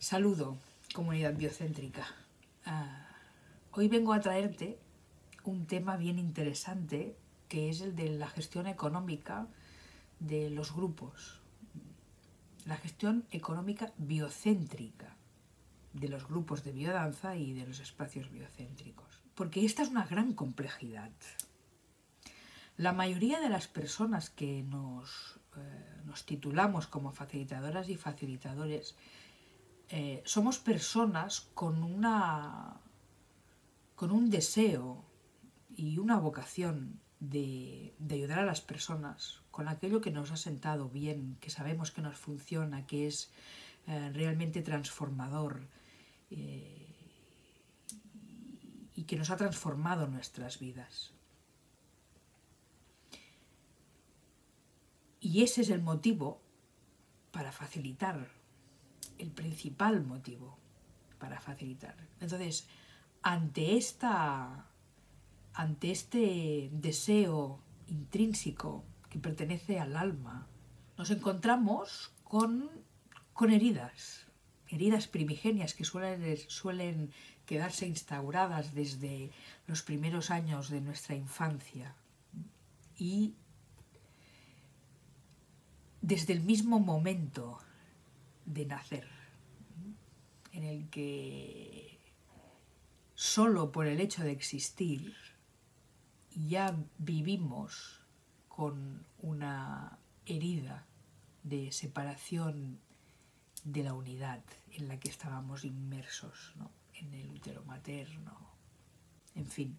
Saludo, comunidad biocéntrica. Ah, hoy vengo a traerte un tema bien interesante que es el de la gestión económica de los grupos. La gestión económica biocéntrica de los grupos de biodanza y de los espacios biocéntricos. Porque esta es una gran complejidad. La mayoría de las personas que nos, eh, nos titulamos como facilitadoras y facilitadores eh, somos personas con una con un deseo y una vocación de, ayudar a las personas con aquello que nos ha sentado bien, que sabemos que nos funciona, que es eh, realmente transformador eh, y que nos ha transformado nuestras vidas. Y ese es el motivo para facilitar el principal motivo para facilitar. Entonces, ante esta ante este deseo intrínseco que pertenece al alma, nos encontramos con, con heridas, heridas primigenias que suelen, suelen quedarse instauradas desde los primeros años de nuestra infancia y desde el mismo momento de nacer, en el que solo por el hecho de existir ya vivimos con una herida de separación de la unidad en la que estábamos inmersos, en el útero materno, en fin,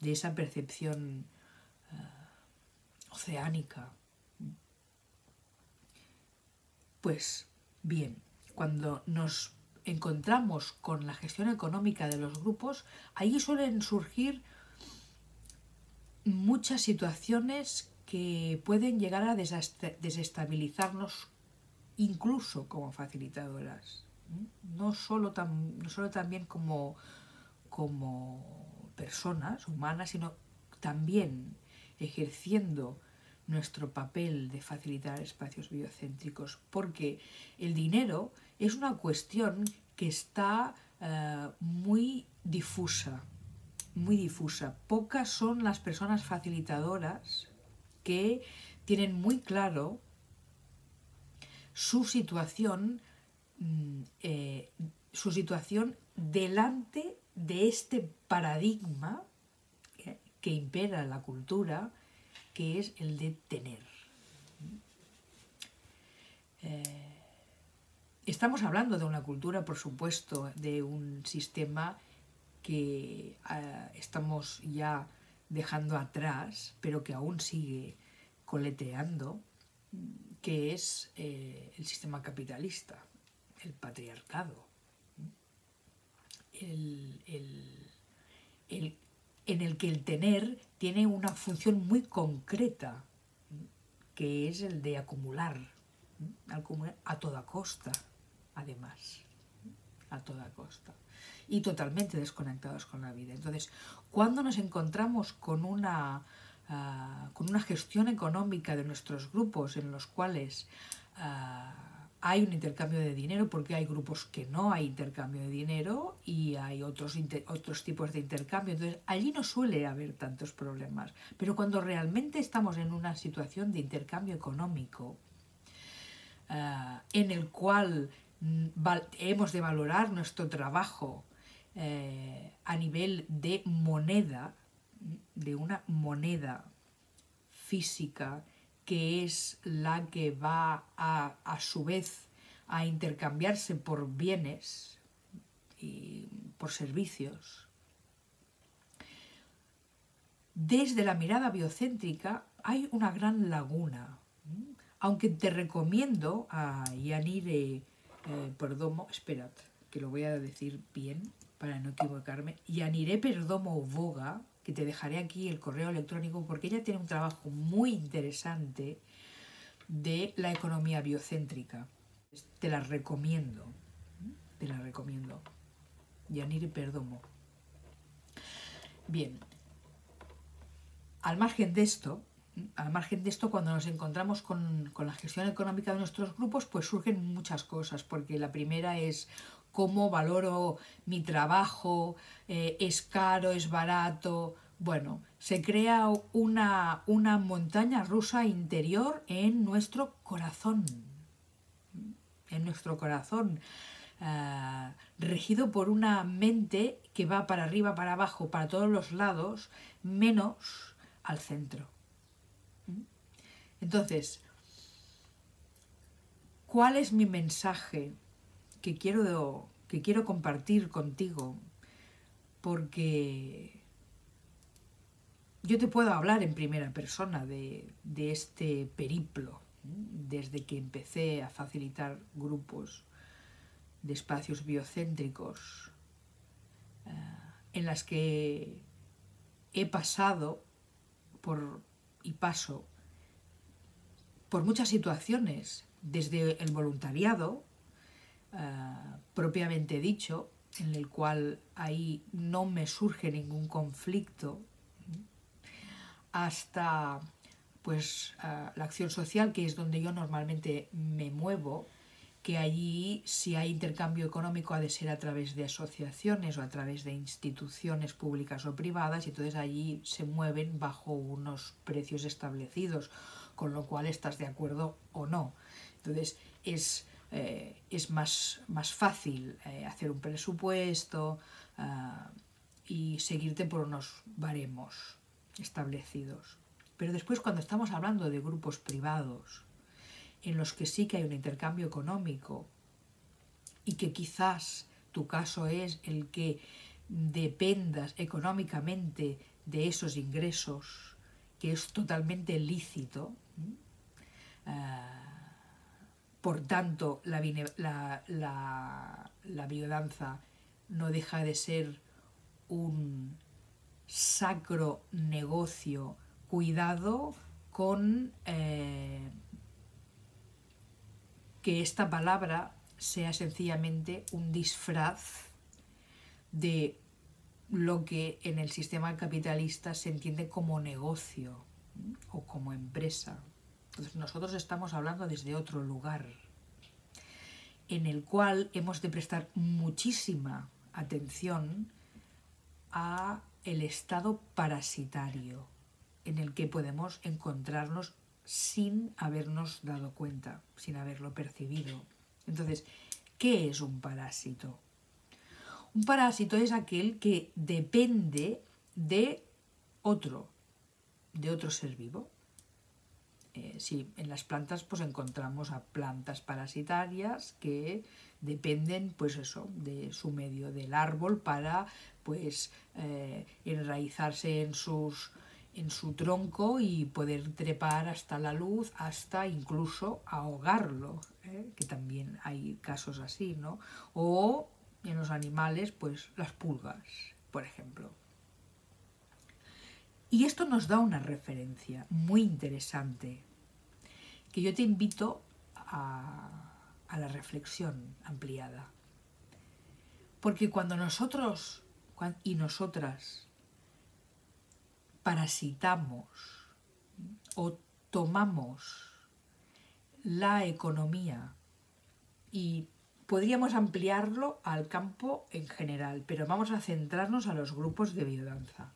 de esa percepción eh, oceánica. Pues bien, cuando nos encontramos con la gestión económica de los grupos, ahí suelen surgir muchas situaciones que pueden llegar a desestabilizarnos incluso como facilitadoras, no solo, no solo también como, como personas humanas, sino también ejerciendo nuestro papel de facilitar espacios biocéntricos, porque el dinero es una cuestión que está eh, muy difusa, muy difusa. Pocas son las personas facilitadoras que tienen muy claro su situación, mm, eh, su situación delante de este paradigma que impera la cultura, que es el de tener. Eh, estamos hablando de una cultura, por supuesto, de un sistema que eh, estamos ya dejando atrás, pero que aún sigue coleteando, que es eh, el sistema capitalista, el patriarcado, el, en el que el tener tiene una función muy concreta, que es el de acumular, a toda costa, además, a toda costa, y totalmente desconectados con la vida. Entonces, cuando nos encontramos con una, ah, con una gestión económica de nuestros grupos en los cuales ah, hay un intercambio de dinero porque hay grupos que no hay intercambio de dinero y hay otros, otros tipos de intercambio. Entonces, allí no suele haber tantos problemas. Pero cuando realmente estamos en una situación de intercambio económico, eh, en el cual mm, hemos de valorar nuestro trabajo eh, a nivel de moneda, de una moneda física, que es la que va a, a su vez a intercambiarse por bienes y por servicios. Desde la mirada biocéntrica hay una gran laguna, aunque te recomiendo a Yanire eh, Perdomo, esperad, que lo voy a decir bien para no equivocarme, Yanire Perdomo Voga, te dejaré aquí el correo electrónico porque ella tiene un trabajo muy interesante de la economía biocéntrica. Te la recomiendo, te la recomiendo. Yanire Perdomo. Bien, al margen de esto, al margen de esto, cuando nos encontramos con, la gestión económica de nuestros grupos, pues surgen muchas cosas, porque la primera es cómo valoro mi trabajo, eh, es caro, es barato. Bueno, se crea una, una montaña rusa interior en nuestro corazón, en nuestro corazón. Eh, regido por una mente que va para arriba, para abajo, para todos los lados, menos al centro. Entonces, ¿cuál es mi mensaje que quiero, que quiero compartir contigo? Porque yo te puedo hablar en primera persona de, este periplo, desde que empecé a facilitar grupos de espacios biocéntricos eh, en las que he pasado por y paso por muchas situaciones, desde el voluntariado, eh, propiamente dicho, en el cual ahí no me surge ningún conflicto, hasta pues eh, la acción social, que es donde yo normalmente me muevo, que allí si hay intercambio económico ha de ser a través de asociaciones o a través de instituciones públicas o privadas y entonces allí se mueven bajo unos precios establecidos, con lo cual estás de acuerdo o no. Entonces es, eh, es más, más fácil eh, hacer un presupuesto ah, y seguirte por unos baremos establecidos. Pero después cuando estamos hablando de grupos privados, en los que sí que hay un intercambio económico y que quizás tu caso es el que dependas económicamente de esos ingresos, que es totalmente lícito. Ah, por tanto, la, la, biodanza no deja de ser un sacro negocio cuidado con eh, que esta palabra sea sencillamente un disfraz de lo que en el sistema capitalista se entiende como negocio o como empresa. Entonces nosotros estamos hablando desde otro lugar, en el cual hemos de prestar muchísima atención a el estado parasitario en el que podemos encontrarnos sin habernos dado cuenta, sin haberlo percibido. Entonces, ¿qué es un parásito? Un parásito es aquel que depende de otro, de otro ser vivo. Eh, en las plantas pues encontramos a plantas parasitarias que dependen pues eso de su medio del árbol para pues eh, enraizarse en sus en su tronco y poder trepar hasta la luz, hasta incluso ahogarlo, ¿eh? que también hay casos así, ¿no? O en los animales, pues las pulgas, por ejemplo. Y esto nos da una referencia muy interesante, que yo te invito a, la reflexión ampliada. Porque cuando nosotros y nosotras parasitamos o tomamos la economía y podríamos ampliarlo al campo en general, pero vamos a centrarnos a los grupos de biodanza.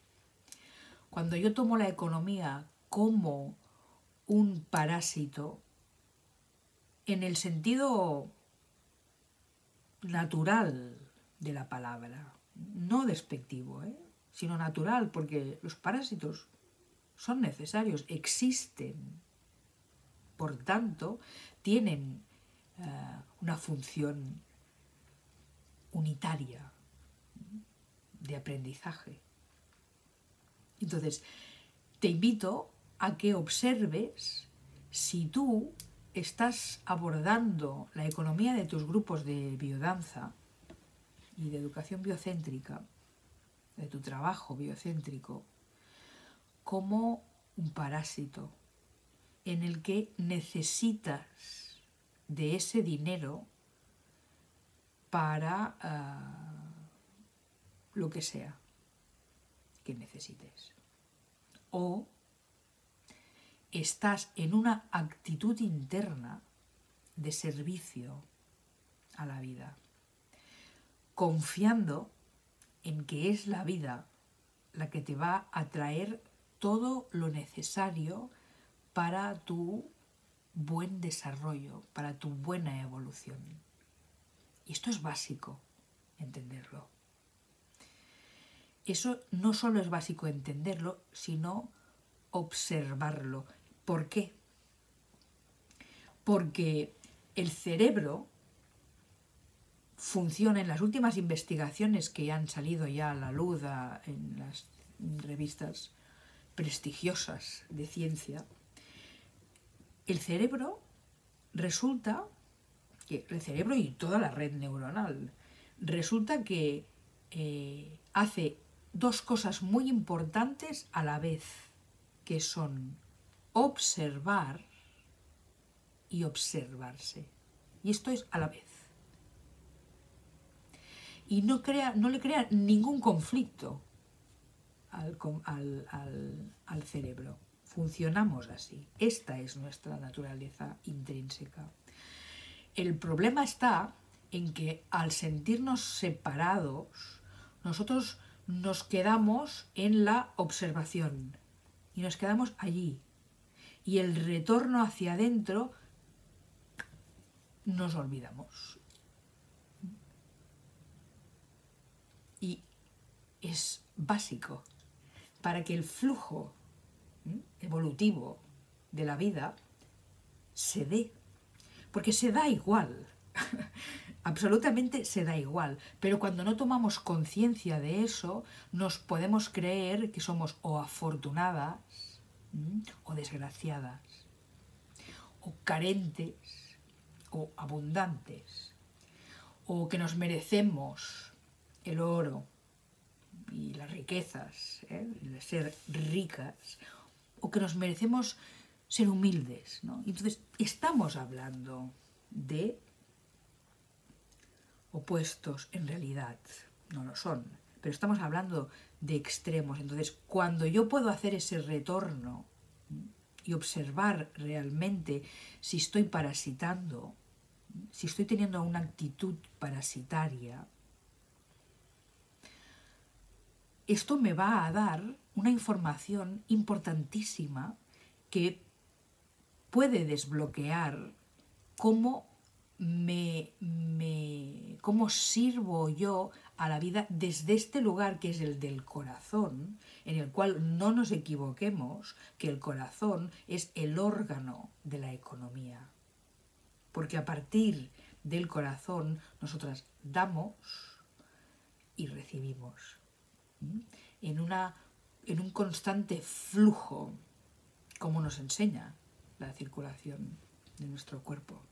Cuando yo tomo la economía como un parásito, en el sentido natural de la palabra, no despectivo, ¿eh? sino natural, porque los parásitos son necesarios, existen. Por tanto, tienen eh, una función unitaria de aprendizaje. Entonces, te invito a que observes si tú estás abordando la economía de tus grupos de biodanza y de educación biocéntrica de tu trabajo biocéntrico como un parásito en el que necesitas de ese dinero para ah, lo que sea que necesites. O estás en una actitud interna de servicio a la vida, confiando en que es la vida la que te va a traer todo lo necesario para tu buen desarrollo, para tu buena evolución. Y esto es básico, entenderlo. Eso no solo es básico entenderlo, sino observarlo. ¿Por qué? Porque el cerebro funciona en las últimas investigaciones que han salido ya a la luz en las revistas prestigiosas de ciencia, el cerebro resulta que el cerebro y toda la red neuronal resulta que eh, hace dos cosas muy importantes a la vez, que son observar y observarse. Y esto es a la vez. Y no, crea, no le crea ningún conflicto al, al cerebro. Funcionamos así. Esta es nuestra naturaleza intrínseca. El problema está en que al sentirnos separados, nosotros nos quedamos en la observación y nos quedamos allí. Y el retorno hacia adentro nos olvidamos. Y es básico para que el flujo evolutivo de la vida se dé, porque se da igual, absolutamente se da igual, pero cuando no tomamos conciencia de eso, nos podemos creer que somos o afortunadas o desgraciadas, o carentes o abundantes, o que nos merecemos el oro y las riquezas, ¿eh? de ser ricas, o que nos merecemos ser humildes. ¿no? Entonces, estamos hablando de opuestos en realidad, no lo son, pero estamos hablando de extremos. Entonces, cuando yo puedo hacer ese retorno y observar realmente si estoy parasitando, si estoy teniendo una actitud parasitaria, esto me va a dar una información importantísima que puede desbloquear cómo me, cómo sirvo yo a la vida desde este lugar que es el del corazón, en el cual no nos equivoquemos que el corazón es el órgano de la economía. Porque a partir del corazón nosotras damos y recibimos en, una, en un constante flujo, como nos enseña la circulación de nuestro cuerpo.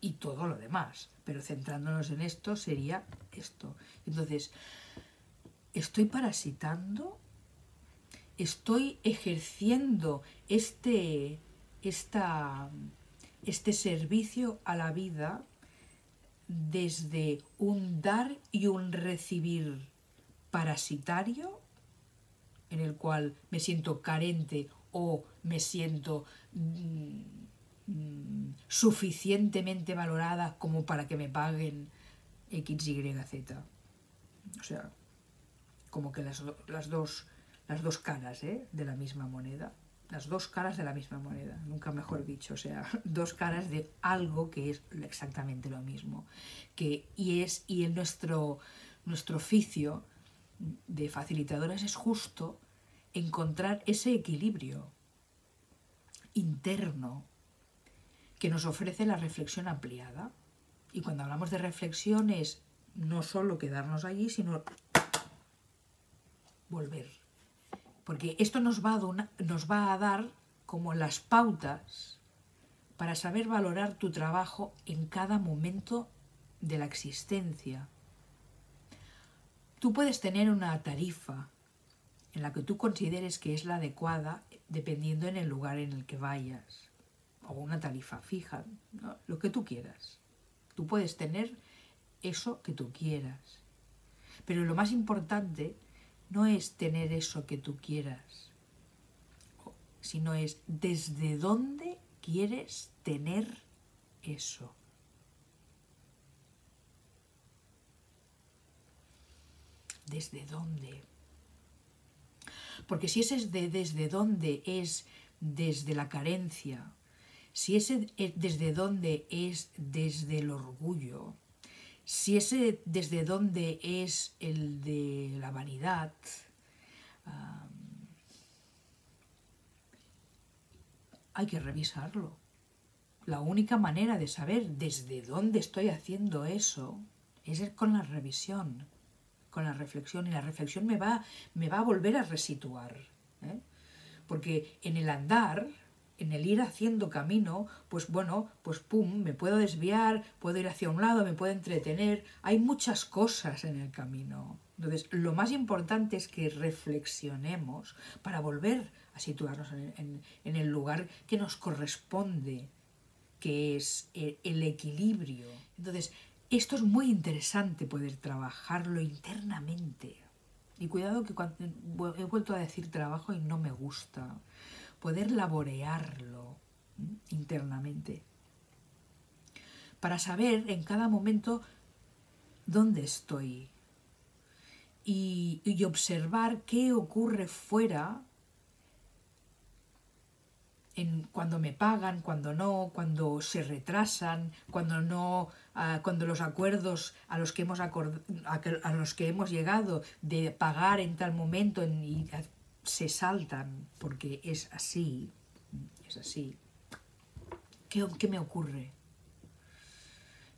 Y todo lo demás, pero centrándonos en esto sería esto. Entonces, ¿estoy parasitando? ¿Estoy ejerciendo este, esta, este servicio a la vida desde un dar y un recibir parasitario, en el cual me siento carente o me siento mm, mm, suficientemente valorada como para que me paguen X, Y, Z. O sea, como que las, las, dos, las dos caras ¿eh? de la misma moneda. Las dos caras de la misma moneda, nunca mejor dicho, o sea, dos caras de algo que es exactamente lo mismo. Que, y es, y en nuestro, nuestro oficio de facilitadoras es justo encontrar ese equilibrio interno que nos ofrece la reflexión ampliada. Y cuando hablamos de reflexión es no solo quedarnos allí, sino volver. Porque esto nos va a, nos va a dar como las pautas para saber valorar tu trabajo en cada momento de la existencia Tú puedes tener una tarifa en la que tú consideres que es la adecuada dependiendo en el lugar en el que vayas, o una tarifa fija, lo que tú quieras. Tú puedes tener eso que tú quieras. Pero lo más importante no es tener eso que tú quieras, sino es desde dónde quieres tener eso. ¿Desde dónde? Porque si ese es de desde dónde es desde la carencia, si ese desde dónde es desde el orgullo, si ese desde dónde es el de la vanidad, hay que revisarlo. La única manera de saber desde dónde estoy haciendo eso es con la revisión, con la reflexión. Y la reflexión me va, me va a volver a resituar. ¿eh? Porque en el andar, en el ir haciendo camino, pues bueno, pues pum, me puedo desviar, puedo ir hacia un lado, me puedo entretener. Hay muchas cosas en el camino. Entonces, lo más importante es que reflexionemos para volver a situarnos en, el lugar que nos corresponde, que es el, equilibrio. Entonces, esto es muy interesante poder trabajarlo internamente. Y cuidado que he vuelto a decir trabajo y no me gusta. Poder laborearlo internamente. Para saber en cada momento dónde estoy, y, observar qué ocurre fuera en, cuando me pagan, cuando no, cuando se retrasan, cuando no, ah, cuando los acuerdos a los que hemos a, los que hemos llegado de pagar en tal momento y se saltan porque es así, es así. ¿Qué, qué me ocurre?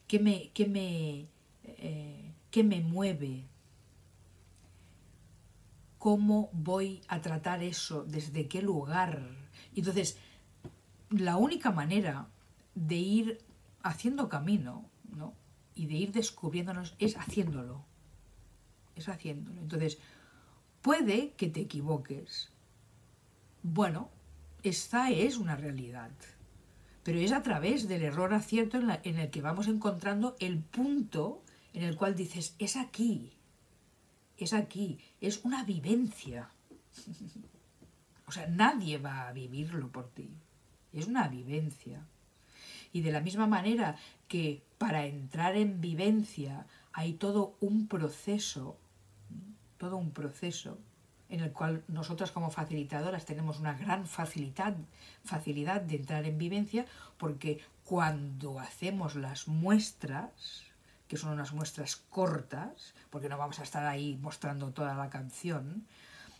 ¿Qué me, qué me, eh, qué me mueve? cómo voy a tratar eso, desde qué lugar. Entonces, la única manera de ir haciendo camino, ¿no? Y de ir descubriéndonos es haciéndolo. Es haciéndolo. Entonces, puede que te equivoques. Bueno, esta es una realidad. Pero es a través del error acierto en, en el que vamos encontrando el punto en el cual dices, es aquí, es aquí, es una vivencia. o sea, nadie va a vivirlo por ti. Es una vivencia. Y de la misma manera que para entrar en vivencia hay todo un proceso, todo un proceso en el cual nosotras como facilitadoras tenemos una gran facilidad, facilidad de entrar en vivencia porque cuando hacemos las muestras, que son unas muestras cortas, porque no vamos a estar ahí mostrando toda la canción,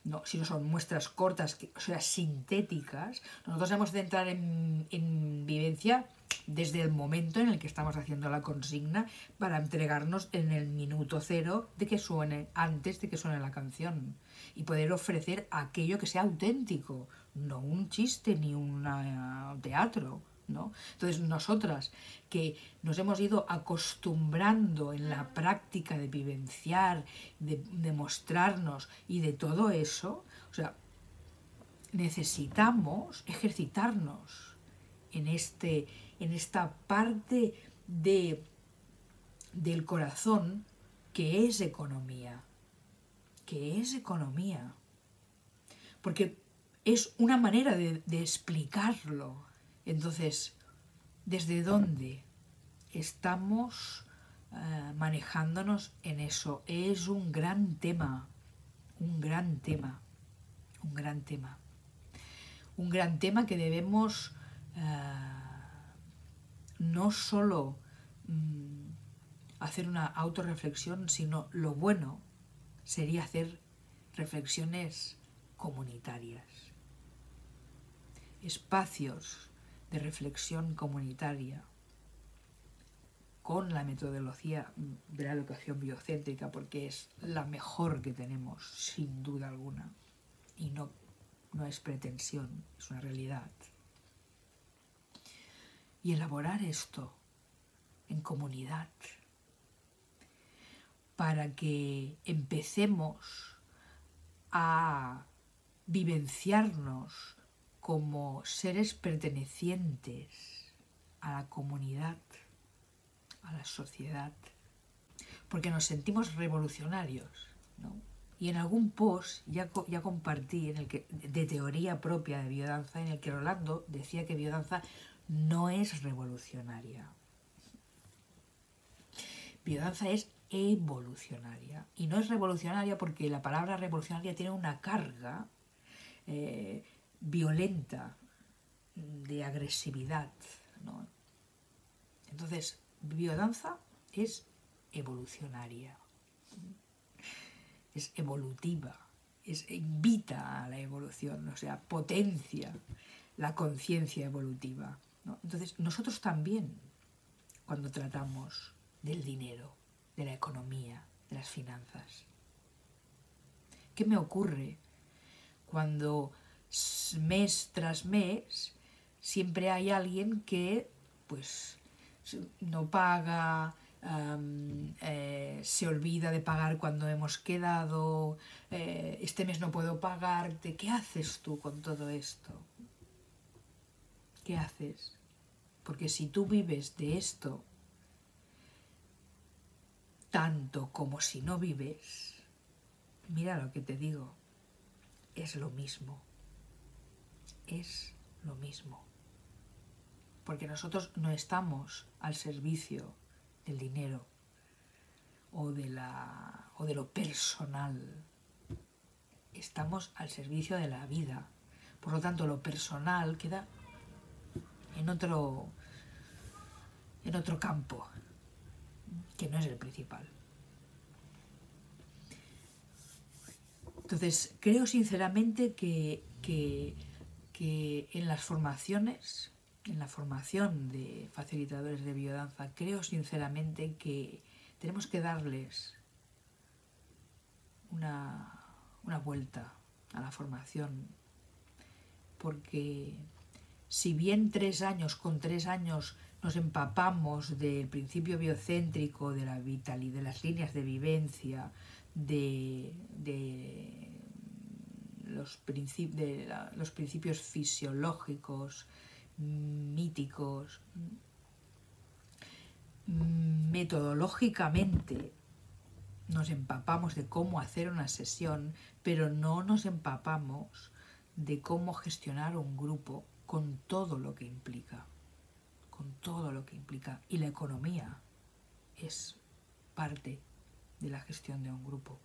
no, sino son muestras cortas, o sea, sintéticas, nosotros hemos de entrar en, en, vivencia desde el momento en el que estamos haciendo la consigna para entregarnos en el minuto cero de que suene, antes de que suene la canción, y poder ofrecer aquello que sea auténtico, no un chiste ni un teatro, entonces nosotras que nos hemos ido acostumbrando en la práctica de vivenciar, de, mostrarnos y de todo eso, o sea, necesitamos ejercitarnos en, este, en esta parte de, del corazón que es economía, que es economía, porque es una manera de, explicarlo entonces, ¿desde dónde estamos eh, manejándonos en eso? Es un gran tema, un gran tema, un gran tema. Un gran tema que debemos eh, no solo mm, hacer una autorreflexión, sino lo bueno sería hacer reflexiones comunitarias, espacios de reflexión comunitaria con la metodología de la educación biocéntrica, porque es la mejor que tenemos, sin duda alguna, y no, no es pretensión, es una realidad. Y elaborar esto en comunidad para que empecemos a vivenciarnos como seres pertenecientes a la comunidad, a la sociedad, porque nos sentimos revolucionarios. Y en algún post ya, ya compartí en el que, de teoría propia de biodanza en el que Rolando decía que biodanza no es revolucionaria. Biodanza es evolucionaria. Y no es revolucionaria porque la palabra revolucionaria tiene una carga eh, violenta de agresividad. Entonces, biodanza es evolucionaria, es evolutiva, es, invita a la evolución, o sea, potencia la conciencia evolutiva. Entonces, nosotros también, cuando tratamos del dinero, de la economía, de las finanzas, ¿qué me ocurre cuando mes tras mes siempre hay alguien que pues no paga, eh, se olvida de pagar cuando hemos quedado, eh, este mes no puedo pagarte. ¿Qué haces tú con todo esto? ¿Qué haces? Porque si tú vives de esto tanto como si no vives, mira lo que te digo, es lo mismo. Es lo mismo. Porque nosotros no estamos al servicio del dinero o de, la, o de lo personal. Estamos al servicio de la vida. Por lo tanto, lo personal queda en otro, en otro campo, que no es el principal. Entonces, creo sinceramente que, que, que en las formaciones en la formación de facilitadores de biodanza, creo sinceramente que tenemos que darles una, vuelta a la formación, porque si bien tres años, con tres años nos empapamos del principio biocéntrico, de la vitalidad, de las líneas de vivencia, de, los, de los principios fisiológicos, míticos, metodológicamente nos empapamos de cómo hacer una sesión, pero no nos empapamos de cómo gestionar un grupo con todo lo que implica, con todo lo que implica. Y la economía es parte de la gestión de un grupo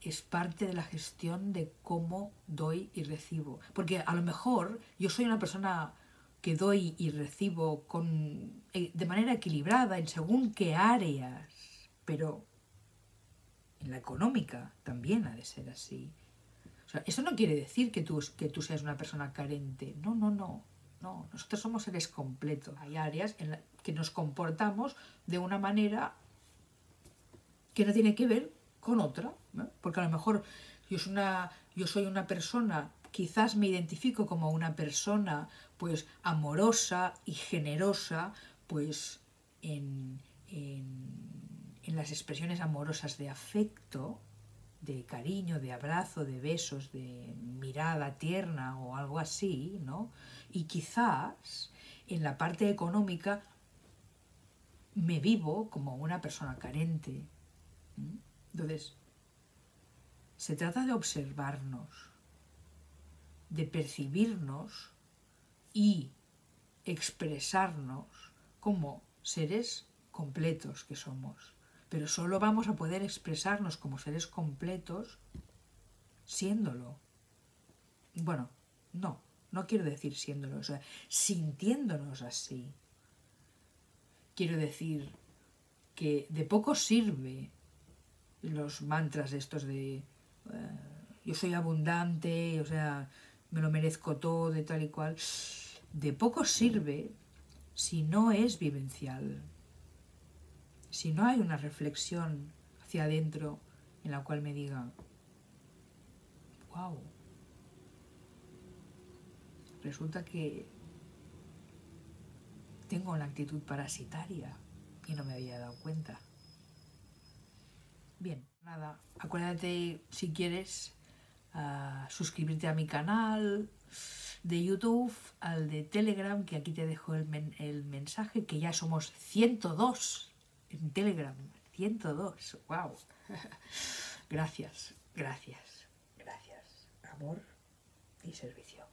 es parte de la gestión de cómo doy y recibo. Porque a lo mejor yo soy una persona que doy y recibo con, eh, de manera equilibrada en según qué áreas, pero en la económica también ha de ser así. Eso no quiere decir que tú, que tú seas una persona carente. No, no, no. No, nosotros somos seres completos. Hay áreas en las que nos comportamos de una manera que no tiene que ver con otra, porque a lo mejor yo soy, una, yo soy una persona, quizás me identifico como una persona pues amorosa y generosa, pues en, en las expresiones amorosas de afecto, de cariño, de abrazo, de besos, de mirada tierna o algo así, ¿no? Y quizás en la parte económica me vivo como una persona carente. Entonces, se trata de observarnos, de percibirnos y expresarnos como seres completos que somos. Pero solo vamos a poder expresarnos como seres completos siéndolo. Bueno, no, no quiero decir siéndolo, o sea, sintiéndonos así. Quiero decir que de poco sirve los mantras estos de eh, yo soy abundante, o sea, me lo merezco todo y tal y cual, de poco sirve si no es vivencial, si no hay una reflexión hacia adentro en la cual me diga, wow, resulta que tengo una actitud parasitaria y no me había dado cuenta. Bien, nada, acuérdate si quieres suscribirte a mi canal de YouTube, al de Telegram, que aquí te dejo el, el mensaje, que ya somos 102 en Telegram. 102, wow. Gracias, gracias, gracias. Amor y servicio.